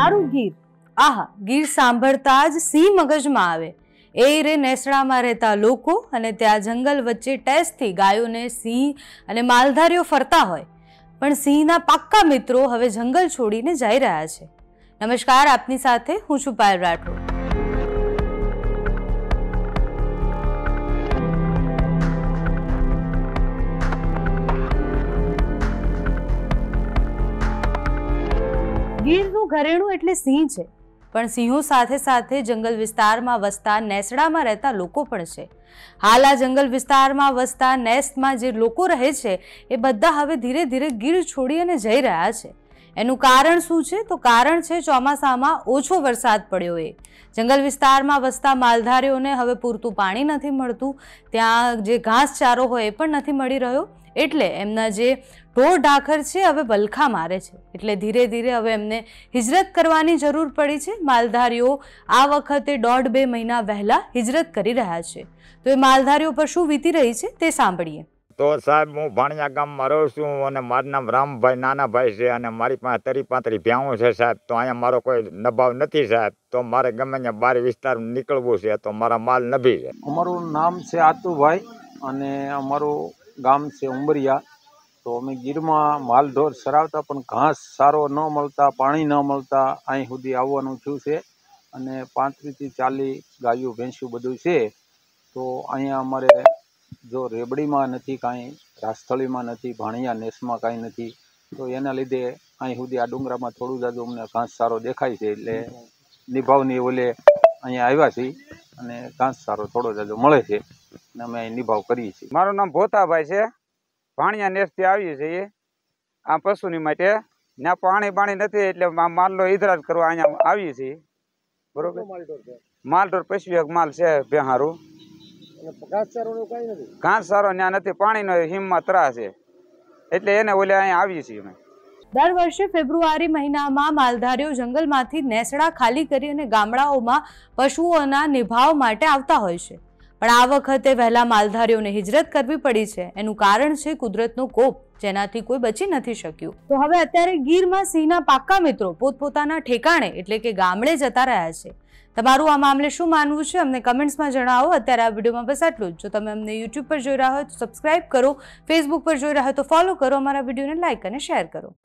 મારું ગીર. આહા ગીર સાંભળતા જ સિંહ મગજમાં આવે. એ રે નેસડામાં રહેતા લોકો અને ત્યાં જંગલ વચ્ચે ટેસ્ટથી ગાયોને સિંહ અને માલધારીઓ ફરતા હોય. પણ સિંહના પાક્કા મિત્રો હવે જંગલ છોડીને જઈ રહ્યા છે. નમસ્કાર આપની સાથે હું છું પાયલ રાઠોડ. ઘરેણું એટલે સિંહ છે. પણ સિંહો સાથે સાથે જંગલ વિસ્તારમાં વસતા નેસડામાં રહેતા લોકો પણ છે. હાલ આ જંગલ વિસ્તારમાં વસતા નેસ્ટમાં જે લોકો રહે છે, એ બધા હવે ધીરે ધીરે ગીર છોડી અને જઈ રહ્યા છે. એનું કારણ શું છે? તો કારણ છે ચોમાસામાં ઓછો વરસાદ પડ્યો એ. જંગલ વિસ્તારમાં વસતા માલધારીઓને હવે પૂરતું પાણી નથી મળતું. ત્યાં જે ઘાસચારો હોય એ પણ નથી મળી રહ્યો. એટલે એમના જે ઢોર ઢાખર છે, હવે વલખા મારે છે. એટલે ધીરે ધીરે હવે એમને હિજરત કરવાની જરૂર પડી છે. માલધારીઓ આ વખતે દોઢ બે મહિના વહેલા હિજરત કરી રહ્યા છે. તો એ માલધારીઓ પર શું વીતી રહી છે તે સાંભળીએ. તો સાહેબ, હું ભાણિયા ગામમાં રહું છું અને મારું નામ રામભાઈ નાના ભાઈ છે અને મારી પાસે તરી પાંતરી ભ્યાવું છે સાહેબ. તો અહીંયા મારો કોઈ નભાવ નથી સાહેબ. તો મારે ગમે ત્યાં બાર વિસ્તાર નીકળવું છે તો મારા માલ નભી છે. અમારું નામ છે આતુભાઈ અને અમારું ગામ છે ઉંબરિયા તો અમે ગીરમાં માલઢોર સરાવતા, પણ ઘાસ સારો ન મળતા, પાણી ન મળતા અહીં સુધી આવવાનું થયું છે. અને પાંત્રીસથી ચાલીસ ગાયું, ભેંસું બધું છે. તો અહીંયા અમારે જો રેબડીમાં નથી કાંઈ રાસ્થળીમાં નથી ભાણિયા નેસમાં કાંઈ નથી તો એના લીધે અહીં સુધી આ ડુંગરામાં થોડું જાજુ અમને ઘાસ સારો દેખાય છે એટલે નિભાવની ઓલે અહીંયા આવ્યા છીએ અને ઘાસ સારો થોડો જાજો મળે છે અને અમે અહીં નિભાવ કરીએ છીએ. મારું નામ ભોતાભાઈ છે. ભાણિયા નેસથી આવીએ છીએ. આ પશુની માટે ના પાણી પાણી નથી એટલે માલનો ઈધરાજ કરવા અહીંયા આવીએ છીએ. બરોબર? માલઢોર પશુક માલ છે બેહારું ઘાસ સારો ત્યાં નથી પાણીનો હિમમાં ત્રાસ છે. એટલે એને ઓલે અહીંયા આવીએ છીએ અમે. દર વર્ષે ફેબ્રુઆરી મહિનામાં માલધારીઓ જંગલમાંથી નેસડા ખાલી કરી અને ગામડાઓમાં પશુઓના નિભાવ માટે આવતા હોય છે. પણ આ વખતે વહેલા માલધારીઓને હિજરત કરવી પડી છે. એનું કારણ છે કુદરતનો કોપ, જેનાથી કોઈ બચી નથી શક્યું. તો હવે અત્યારે ગીરમાં સિંહના પાક્કા મિત્રો પોતપોતાના ઠેકાણે એટલે કે ગામડે જતા રહ્યા છે. તમારું આ મામલે શું માનવું છે? અમને કમેન્ટ્સમાં જણાવો. અત્યારે આ વિડીયોમાં બસ આટલું જ. જો તમે અમને યુટ્યુબ પર જોઈ રહ્યા હોય તો સબસ્ક્રાઇબ કરો. ફેસબુક પર જોઈ રહ્યા હોય તો ફોલો કરો. અમારા વિડીયોને લાઇક અને શેર કરો.